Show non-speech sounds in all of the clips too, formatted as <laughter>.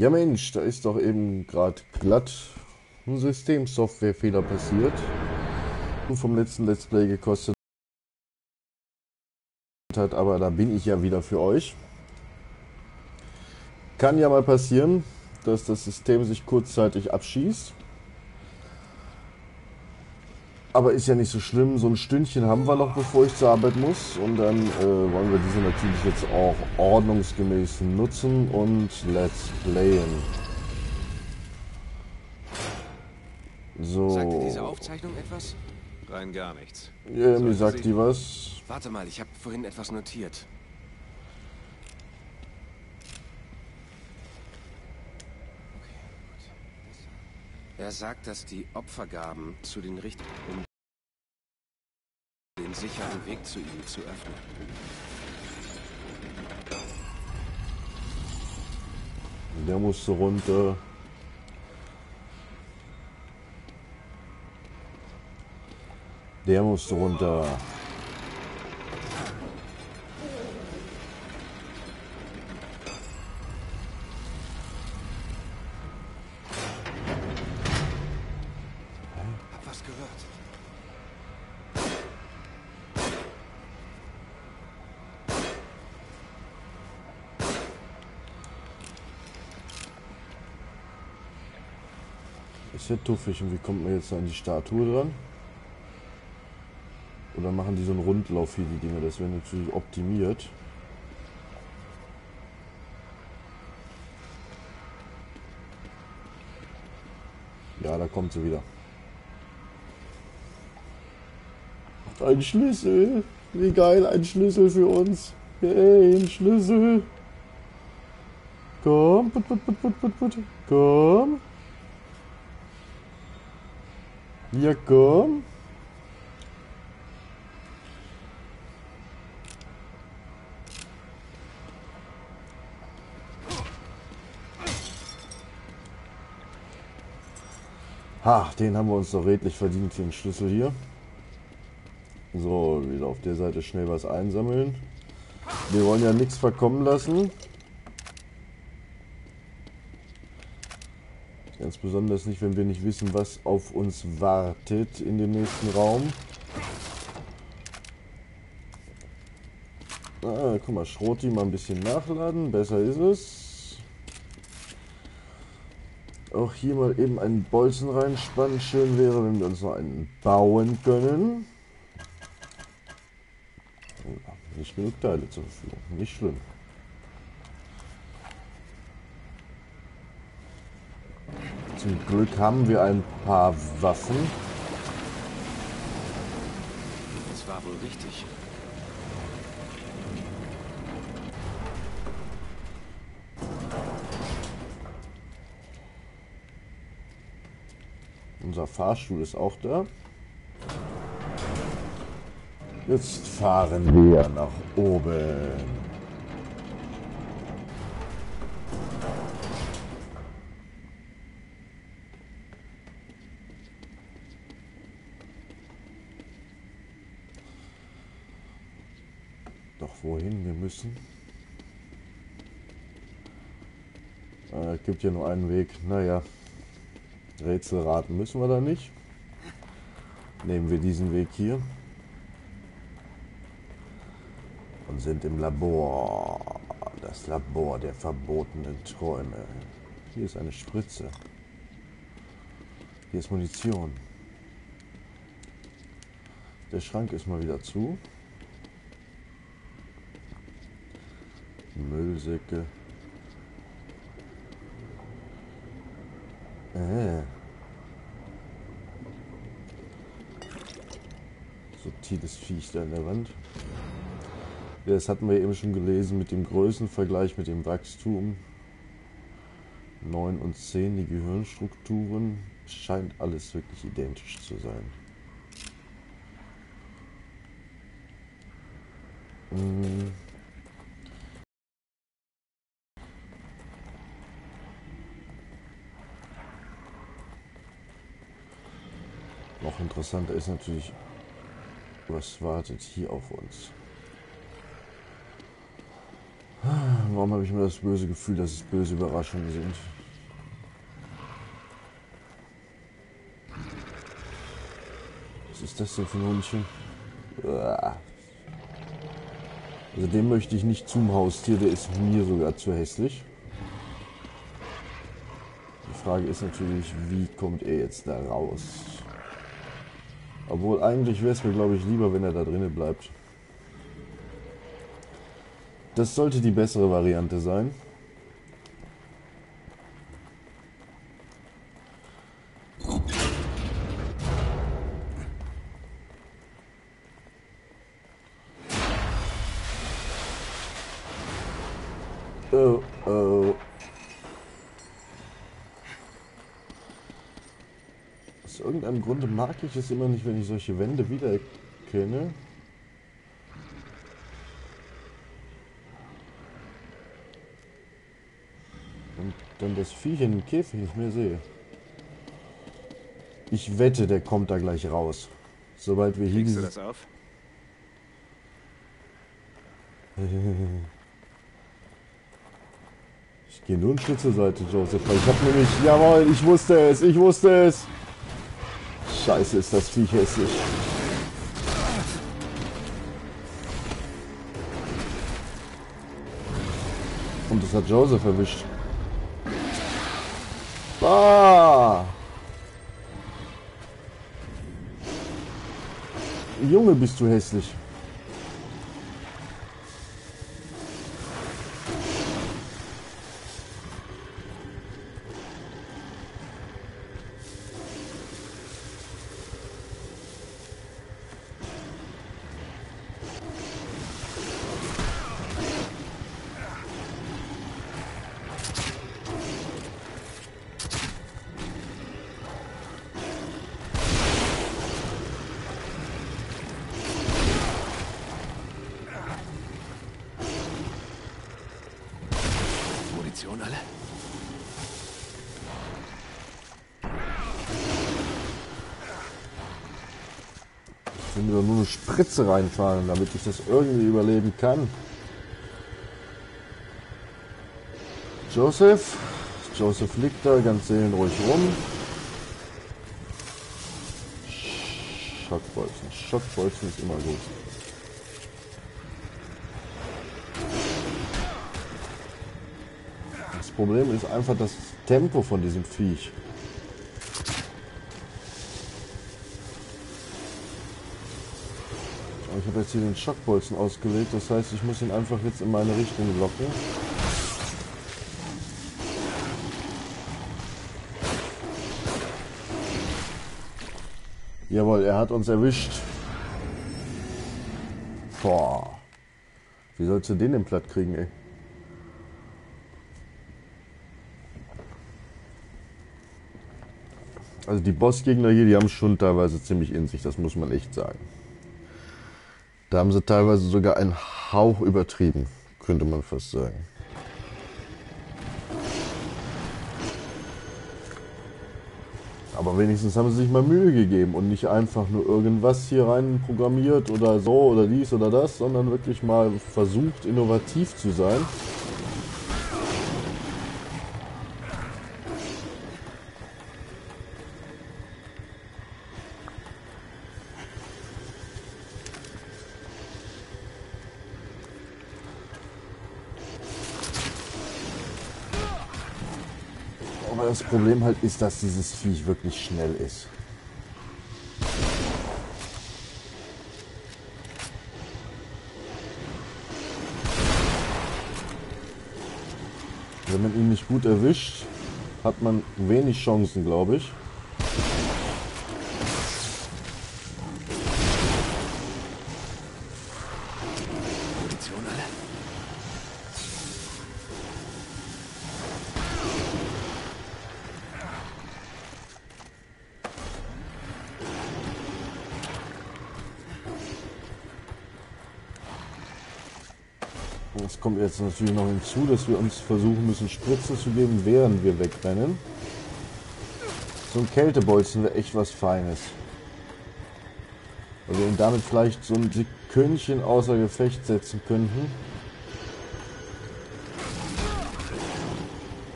Ja Mensch, da ist doch eben gerade glatt ein Systemsoftwarefehler passiert. Und vom letzten Let's Play gekostet hat, aber da bin ich ja wieder für euch. Kann ja mal passieren, dass das System sich kurzzeitig abschießt. Aber ist ja nicht so schlimm. So ein Stündchen haben wir noch, bevor ich zur Arbeit muss. Und dann äh, wollen wir diese natürlich jetzt auch ordnungsgemäß nutzen und let's playen. So. Sagte diese Aufzeichnung etwas? Rein gar nichts. Ja, mir sagt die was. Warte mal, ich habe vorhin etwas notiert. Er sagt, dass die Opfergaben zu den Richtern, um den sicheren Weg zu ihm zu öffnen. Der musste runter. Der musste runter. Tuffig. Und wie kommt man jetzt an die Statue dran? Oder machen die so einen Rundlauf hier, die Dinge? Das wäre natürlich optimiert. Ja, da kommt sie wieder. Ein Schlüssel. Wie geil, ein Schlüssel für uns. Hey, ein Schlüssel. Komm, put, put, put, put, put, put. Komm. Komm. Ha, den haben wir uns doch redlich verdient, den Schlüssel hier. So, wieder auf der Seite schnell was einsammeln. Wir wollen ja nichts verkommen lassen. Ganz besonders nicht, wenn wir nicht wissen, was auf uns wartet in dem nächsten Raum. Ah, guck mal, Schroti mal ein bisschen nachladen. Besser ist es. Auch hier mal eben einen Bolzen reinspannen. Schön wäre, wenn wir uns noch einen bauen können. Ja, Nicht genug Teile zur Verfügung. Nicht schlimm. Zum Glück haben wir ein paar Waffen. Das war wohl richtig. Unser Fahrstuhl ist auch da. Jetzt fahren wir nach oben. Gibt ja nur einen Weg. Naja, Rätsel raten müssen wir da nicht. Nehmen wir diesen Weg hier. Und sind im Labor. Das Labor der verbotenen Träume. Hier ist eine Spritze. Hier ist Munition. Der Schrank ist mal wieder zu. Müllsäcke. Äh. Subtiles Viech da in der Wand. Das hatten wir eben schon gelesen mit dem Größenvergleich, mit dem Wachstum. 9 und 10, die Gehirnstrukturen. Scheint alles wirklich identisch zu sein. Mm. Noch interessanter ist natürlich, was wartet hier auf uns. Warum habe ich mir das böse Gefühl, dass es böse Überraschungen sind? Was ist das denn für ein Hundchen? Also den möchte ich nicht zum Haustier, der ist mir sogar zu hässlich. Die Frage ist natürlich, wie kommt er jetzt da raus? Obwohl eigentlich wäre es mir, glaube ich, lieber, wenn er da drinnen bleibt. Das sollte die bessere Variante sein. Grunde mag ich es immer nicht, wenn ich solche Wände wiedererkenne. Und dann das Viech in den Käfig nicht mehr sehe. Ich wette, der kommt da gleich raus. Sobald wir hier Kriegst du dieses... das auf? <laughs> Ich gehe nur einen Schritt zur Seite, Joseph. weil Ich habe nämlich... Jawohl, ich wusste es, ich wusste es. Scheiße, ist das Viech hässlich. Und das hat Joseph erwischt. Ah! Junge, bist du hässlich. Munition alle? Ich will mir nur eine Spritze reinfahren, damit ich das irgendwie überleben kann. Joseph. Joseph liegt da ganz seelenruhig rum. Schockbolzen. Schockbolzen ist immer gut. Problem ist einfach das Tempo von diesem Viech. Ich habe jetzt hier den Schockbolzen ausgelegt, das heißt, ich muss ihn einfach jetzt in meine Richtung locken. Jawohl, er hat uns erwischt. Boah. Wie sollst du den denn platt kriegen, ey? Also die Bossgegner hier, die haben schon teilweise ziemlich in sich, das muss man echt sagen. Da haben sie teilweise sogar einen Hauch übertrieben, könnte man fast sagen. Aber wenigstens haben sie sich mal Mühe gegeben und nicht einfach nur irgendwas hier rein programmiert oder so oder dies oder das, sondern wirklich mal versucht, innovativ zu sein. Aber das Problem halt ist, dass dieses Viech wirklich schnell ist. Wenn man ihn nicht gut erwischt, hat man wenig Chancen, glaube ich. Jetzt natürlich noch hinzu, dass wir uns versuchen müssen, Spritzen zu geben, während wir wegrennen. So ein Kältebolzen wäre echt was Feines. Weil wir ihn damit vielleicht so ein Sekündchen außer Gefecht setzen könnten.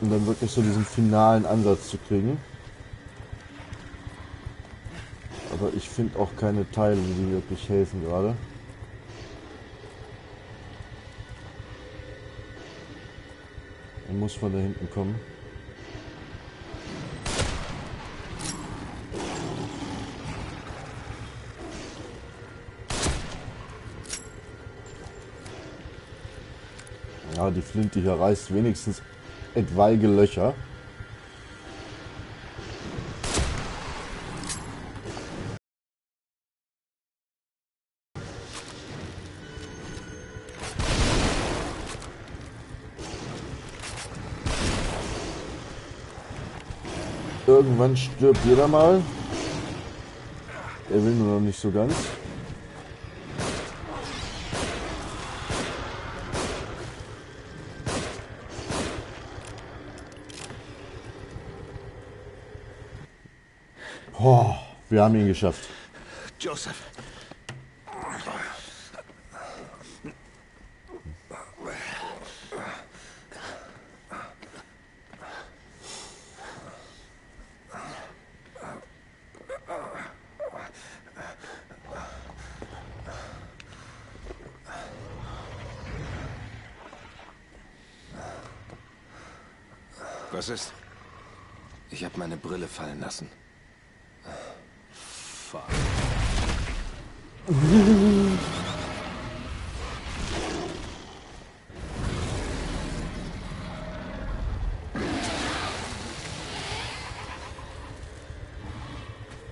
um dann wirklich so diesen finalen Ansatz zu kriegen. Aber ich finde auch keine Teile, die wirklich helfen gerade. Muss von da hinten kommen. Ja, die Flinte hier reißt wenigstens etwaige Löcher. Irgendwann stirbt jeder mal. Er will nur noch nicht so ganz. Oh, wir haben ihn geschafft. Joseph. Was ist? Ich habe meine Brille fallen lassen. Fuck.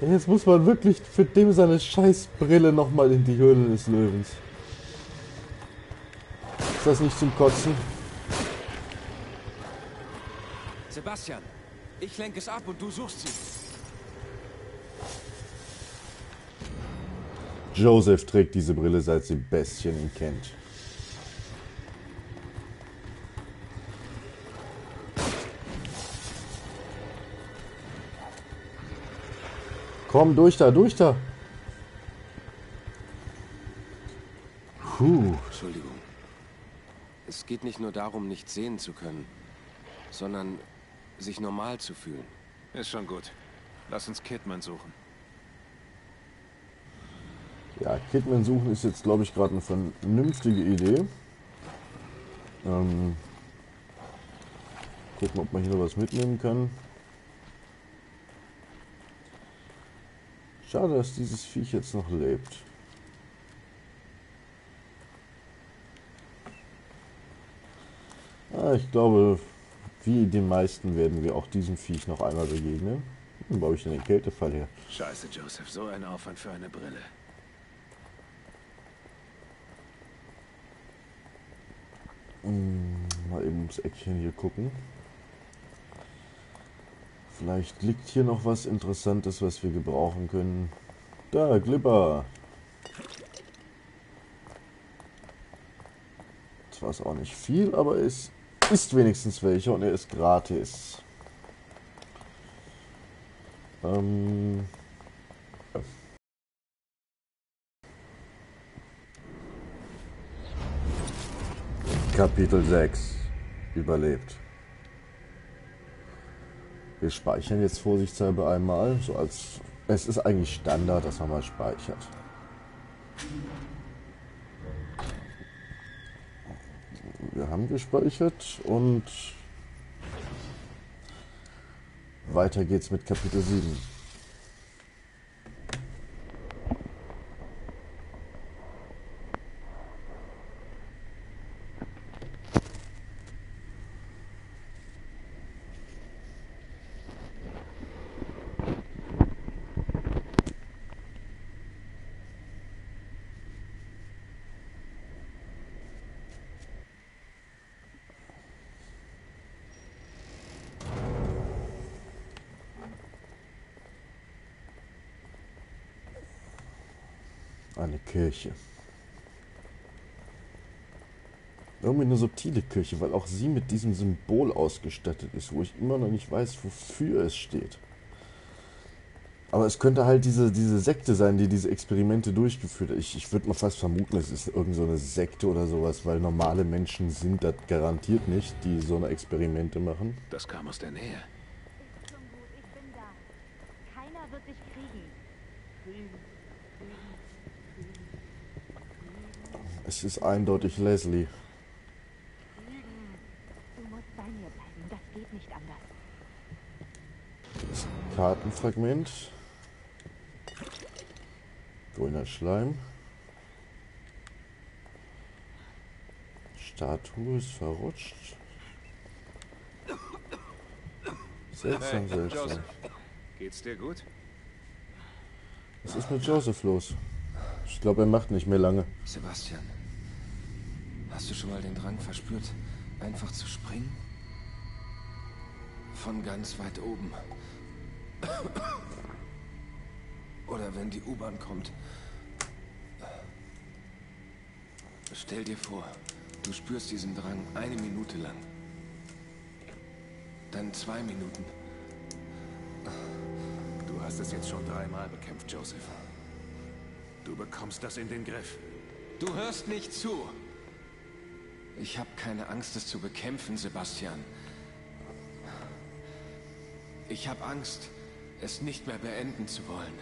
Jetzt muss man wirklich für dem seine Scheißbrille nochmal in die Höhle des Löwens. Ist das nicht zum Kotzen? Sebastian, ich lenke es ab und du suchst sie. Joseph trägt diese Brille, seit Sebastian ihn kennt. Komm, durch da, durch da. Puh. Entschuldigung. Es geht nicht nur darum, nicht sehen zu können, sondern sich normal zu fühlen. Ist schon gut. Lass uns Kidman suchen. Ja, Kidman suchen ist jetzt, glaube ich, gerade eine vernünftige Idee. Ähm, gucken, ob man hier noch was mitnehmen kann. Schade, dass dieses Viech jetzt noch lebt. Ah, ich glaube, wie den meisten werden wir auch diesem Viech noch einmal begegnen. Wo baue ich denn den Kältefall her? Scheiße, Joseph. So ein Aufwand für eine Brille. Hm, mal eben ums Eckchen hier gucken. Vielleicht liegt hier noch was Interessantes, was wir gebrauchen können. Da, Glipper. Zwar ist auch nicht viel, aber es ist wenigstens welcher und er ist gratis. Ähm. Kapitel 6 Überlebt. Wir speichern jetzt vorsichtshalber einmal, so als es ist eigentlich Standard, dass man mal speichert. Haben gespeichert und weiter geht's mit Kapitel 7. Eine Kirche. Irgendwie eine subtile Kirche, weil auch sie mit diesem Symbol ausgestattet ist, wo ich immer noch nicht weiß, wofür es steht. Aber es könnte halt diese, diese Sekte sein, die diese Experimente durchgeführt hat. Ich, ich würde mal fast vermuten, es ist irgendeine so Sekte oder sowas, weil normale Menschen sind das garantiert nicht, die so eine Experimente machen. Das kam aus der Nähe. Ist schon gut, ich bin da. Keiner wird dich kriegen. Es ist eindeutig Leslie. Das. Kartenfragment. Grüner Schleim. Statue ist verrutscht. Seltsam, seltsam. Geht's dir gut? Was ist mit Joseph los? Ich glaube, er macht nicht mehr lange. Sebastian, hast du schon mal den Drang verspürt, einfach zu springen? Von ganz weit oben. Oder wenn die U-Bahn kommt. Stell dir vor, du spürst diesen Drang eine Minute lang. Dann zwei Minuten. Du hast es jetzt schon dreimal bekämpft, Joseph. Du bekommst das in den Griff. Du hörst nicht zu. Ich habe keine Angst, es zu bekämpfen, Sebastian. Ich habe Angst, es nicht mehr beenden zu wollen.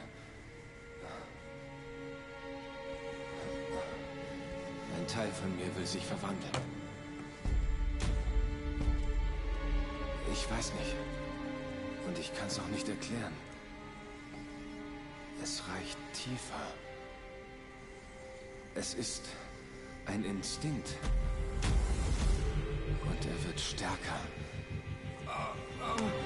Ein Teil von mir will sich verwandeln. Ich weiß nicht. Und ich kann es auch nicht erklären. Es reicht tiefer. Es ist ein Instinkt. Und er wird stärker. Das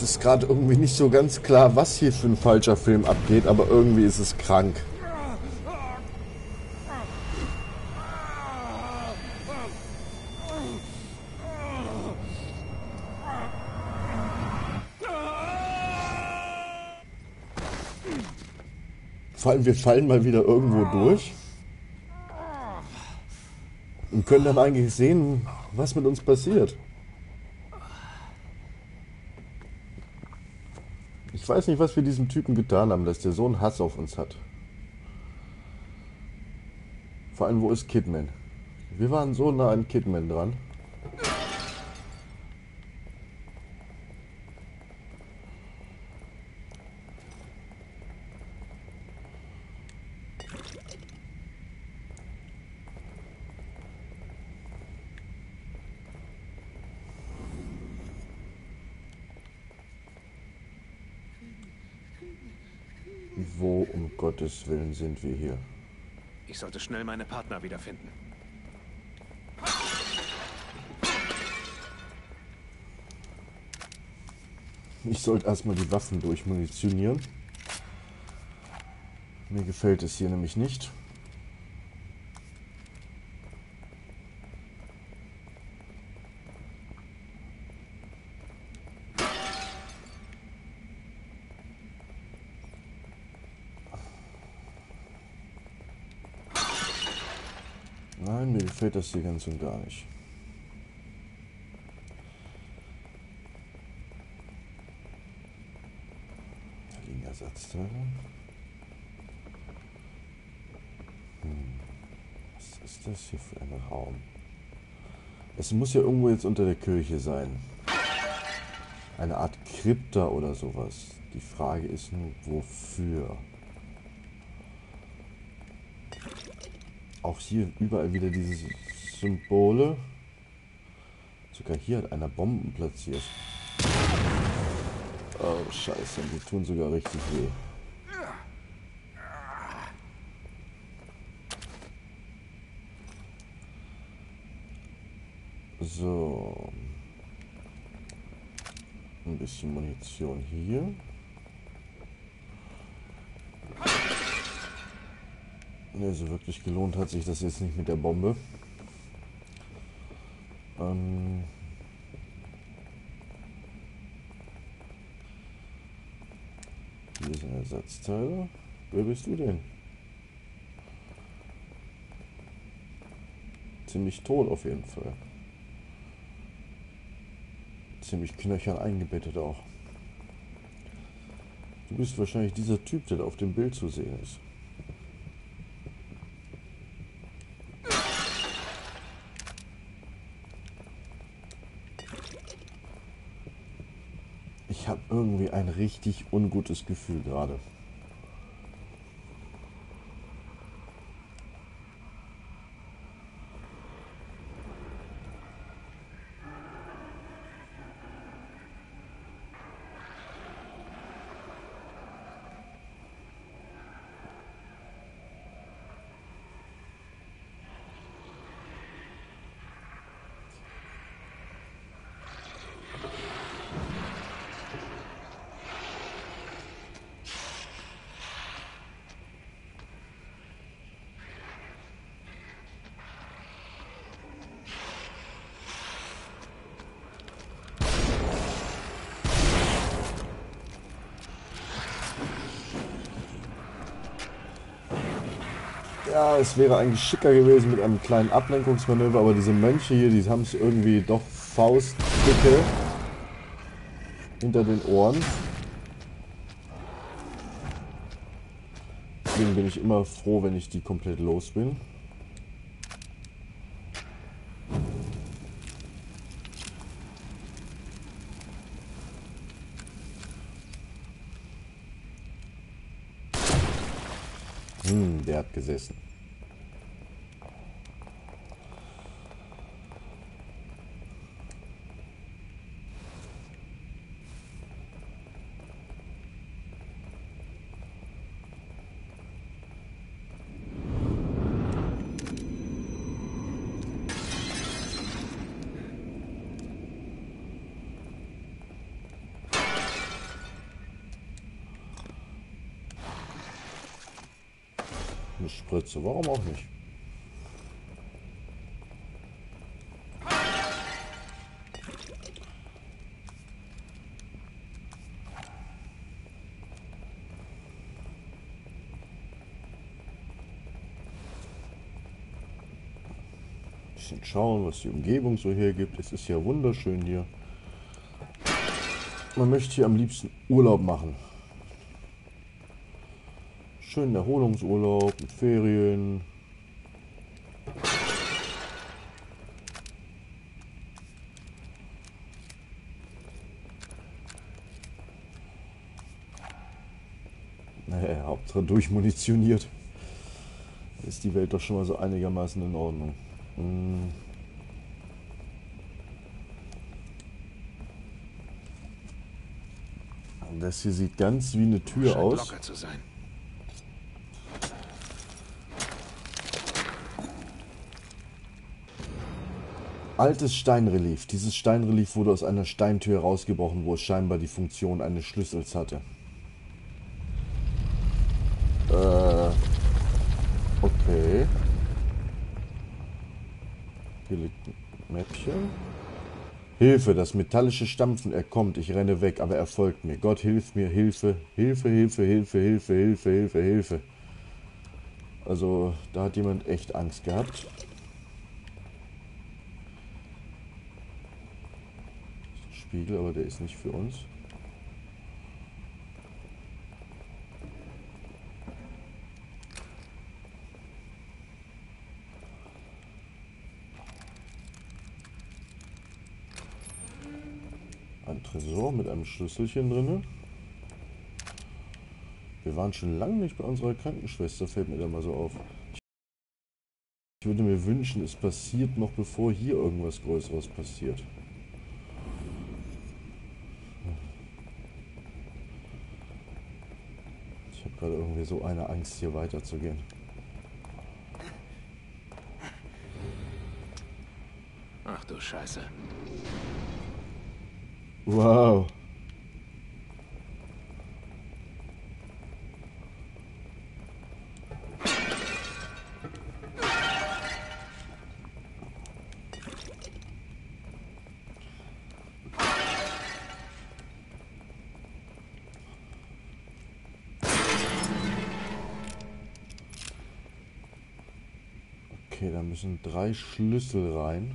Es ist gerade irgendwie nicht so ganz klar, was hier für ein falscher Film abgeht, aber irgendwie ist es krank. Vor allem, wir fallen mal wieder irgendwo durch und können dann eigentlich sehen, was mit uns passiert. Ich weiß nicht, was wir diesem Typen getan haben, dass der so einen Hass auf uns hat. Vor allem, wo ist Kidman? Wir waren so nah an Kidman dran. Wo um Gottes Willen sind wir hier? Ich sollte schnell meine Partner wiederfinden. Ich sollte erstmal die Waffen durchmunitionieren. Mir gefällt es hier nämlich nicht. Gefällt das hier ganz und gar nicht. Da liegen Ersatzteile. Hm. Was ist das hier für ein Raum? Es muss ja irgendwo jetzt unter der Kirche sein. Eine Art Krypta oder sowas. Die Frage ist nur, wofür? Auch hier überall wieder diese Symbole. Sogar hier hat einer Bomben platziert. Oh, scheiße, die tun sogar richtig weh. So. Ein bisschen Munition hier. Also wirklich gelohnt hat sich das jetzt nicht mit der Bombe. Ähm Hier sind Ersatzteile. Wer bist du denn? Ziemlich tot auf jeden Fall. Ziemlich knöchern eingebettet auch. Du bist wahrscheinlich dieser Typ, der da auf dem Bild zu sehen ist. Ich habe irgendwie ein richtig ungutes Gefühl gerade. Ja, es wäre eigentlich schicker gewesen mit einem kleinen Ablenkungsmanöver, aber diese Mönche hier, die haben es irgendwie doch faustdicke hinter den Ohren. Deswegen bin ich immer froh, wenn ich die komplett los bin. Hm, der hat gesessen. Eine Spritze, warum auch nicht? Schauen, was die Umgebung so hergibt. Es ist ja wunderschön hier. Man möchte hier am liebsten Urlaub machen. Schönen Erholungsurlaub mit Ferien. Naja, Hauptsache durchmunitioniert. Ist die Welt doch schon mal so einigermaßen in Ordnung. Hm. Das hier sieht ganz wie eine Tür Scheint aus. locker zu sein. Altes Steinrelief. Dieses Steinrelief wurde aus einer Steintür herausgebrochen, wo es scheinbar die Funktion eines Schlüssels hatte. Äh. Okay. Hier liegt ein Mäppchen. Hilfe, das metallische Stampfen, er kommt, ich renne weg, aber er folgt mir. Gott, hilf mir, Hilfe, Hilfe, Hilfe, Hilfe, Hilfe, Hilfe, Hilfe, Hilfe. Also, da hat jemand echt Angst gehabt. Spiegel, aber der ist nicht für uns. Ein Tresor mit einem Schlüsselchen drinne. Wir waren schon lange nicht bei unserer Krankenschwester, fällt mir da mal so auf. Ich würde mir wünschen, es passiert noch bevor hier irgendwas Größeres passiert. Ich habe gerade irgendwie so eine Angst, hier weiterzugehen. Ach du Scheiße. Wow. Müssen drei Schlüssel rein.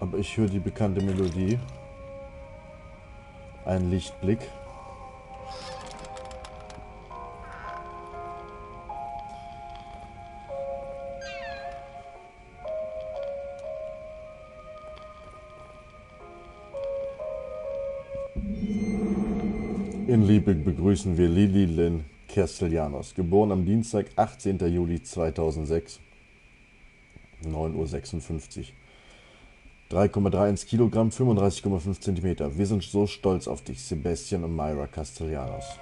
Aber ich höre die bekannte Melodie. Ein Lichtblick. In Liebig begrüßen wir Lili Lynn Castellanos, geboren am Dienstag, 18. Juli 2006, 9.56 Uhr. 3,31 Kilogramm, 35,5 Zentimeter. Wir sind so stolz auf dich, Sebastian und Myra Castellanos.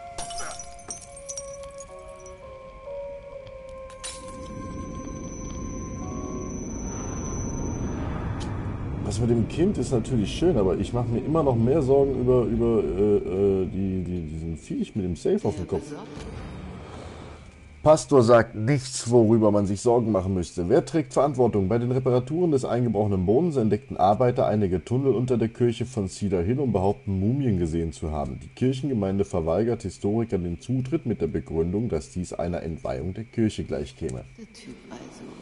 Das mit dem Kind ist natürlich schön, aber ich mache mir immer noch mehr Sorgen über, über äh, äh, die, die, diesen Viech mit dem Safe auf dem Kopf. Pastor sagt nichts, worüber man sich Sorgen machen müsste. Wer trägt Verantwortung? Bei den Reparaturen des eingebrochenen Bodens entdeckten Arbeiter einige Tunnel unter der Kirche von Cedar Hill und behaupten, Mumien gesehen zu haben. Die Kirchengemeinde verweigert Historikern den Zutritt mit der Begründung, dass dies einer Entweihung der Kirche gleichkäme. Der Typ also.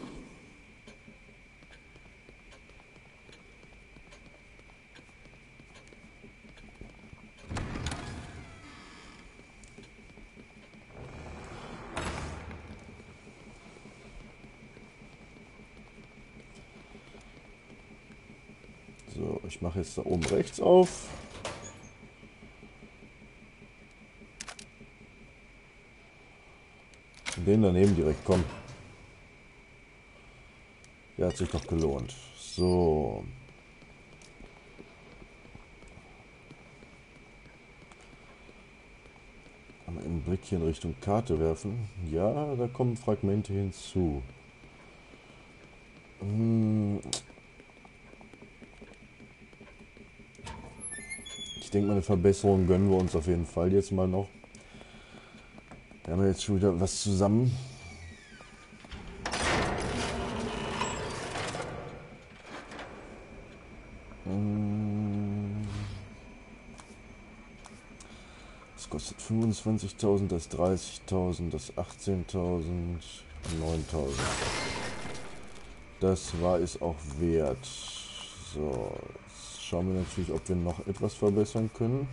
So, ich mache jetzt da oben rechts auf. Den daneben direkt, komm. Der hat sich doch gelohnt. So. Mal einen Blick hier in Richtung Karte werfen. Ja, da kommen Fragmente hinzu. Ich denke mal, eine Verbesserung gönnen wir uns auf jeden Fall jetzt mal noch. Wir haben jetzt schon wieder was zusammen. Mm. Das kostet 25.000, das 30.000, das 18.000, 9.000. Das war es auch wert. So, schauen wir natürlich, ob wir noch etwas verbessern können.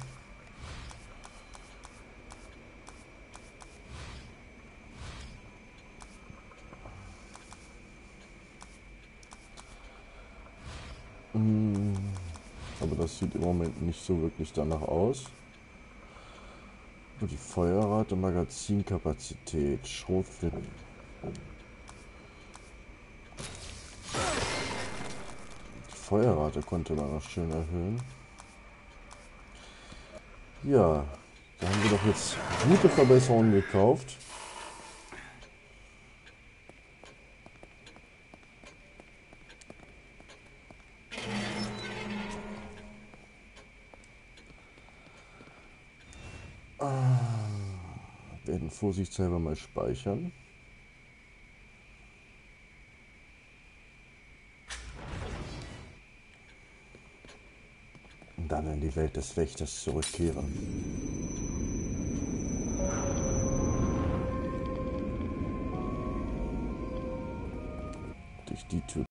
Mm, Aber das sieht im Moment nicht so wirklich danach aus. Die Feuerrate, Magazinkapazität, Schrotflinten. Feuerrate konnte man noch schön erhöhen. Ja, da haben wir doch jetzt gute Verbesserungen gekauft. werden vorsichtshalber mal speichern. Und dann in Welt des Wächters zurückkehren. Durch die Tür.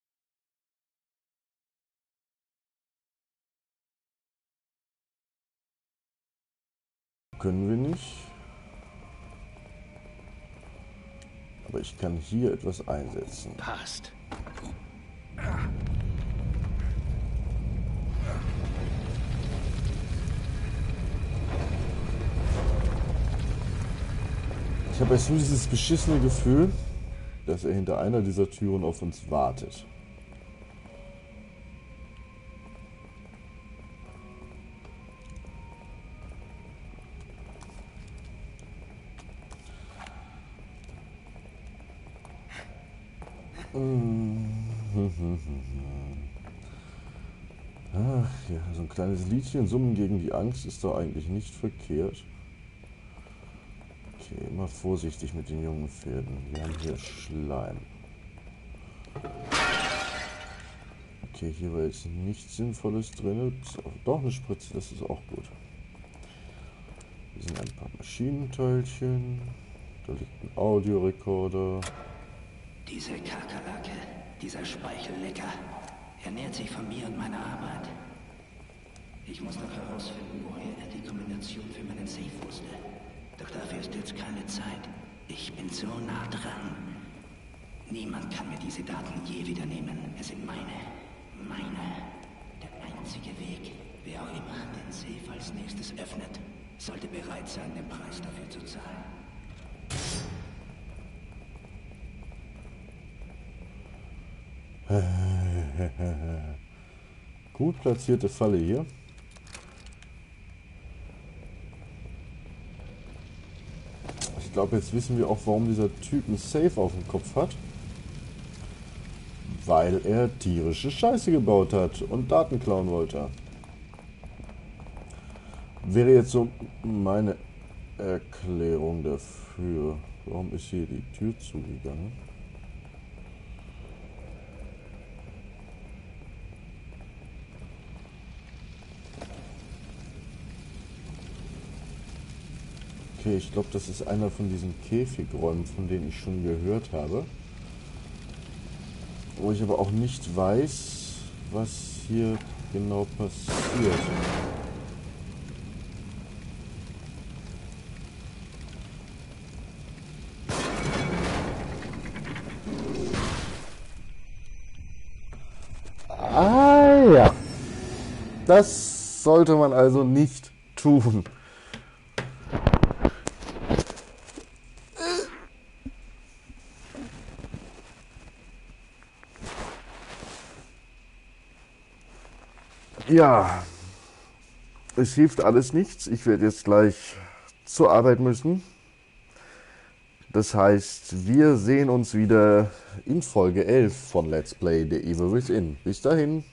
Können wir nicht. Aber ich kann hier etwas einsetzen. Passt. habe jetzt nur dieses beschissene Gefühl, dass er hinter einer dieser Türen auf uns wartet. Ach ja, so ein kleines Liedchen Summen gegen die Angst ist doch eigentlich nicht verkehrt. Immer vorsichtig mit den jungen Pferden. Wir haben hier Schleim. Okay, hier war jetzt nichts Sinnvolles drin. Doch eine Spritze, das ist auch gut. Hier sind ein paar Maschinenteilchen. Da liegt ein Audiorekorder. Diese Kakerlake, dieser Speichellecker, ernährt sich von mir und meiner Arbeit. Ich muss noch herausfinden, woher er die Kombination für meinen Safe wusste. Doch dafür ist jetzt keine Zeit. Ich bin so nah dran. Niemand kann mir diese Daten je wieder nehmen. Es sind meine. Meine. Der einzige Weg. Wer auch immer den Safe als nächstes öffnet, sollte bereit sein, den Preis dafür zu zahlen. <laughs> Gut platzierte Falle hier. Ich glaube, jetzt wissen wir auch, warum dieser Typ ein Safe auf dem Kopf hat. Weil er tierische Scheiße gebaut hat und Daten klauen wollte. Wäre jetzt so meine Erklärung dafür. Warum ist hier die Tür zugegangen? Okay, ich glaube, das ist einer von diesen Käfigräumen, von denen ich schon gehört habe. Wo ich aber auch nicht weiß, was hier genau passiert. Ah ja. Das sollte man also nicht tun. Ja, es hilft alles nichts. Ich werde jetzt gleich zur Arbeit müssen. Das heißt, wir sehen uns wieder in Folge 11 von Let's Play The Evil Within. Bis dahin.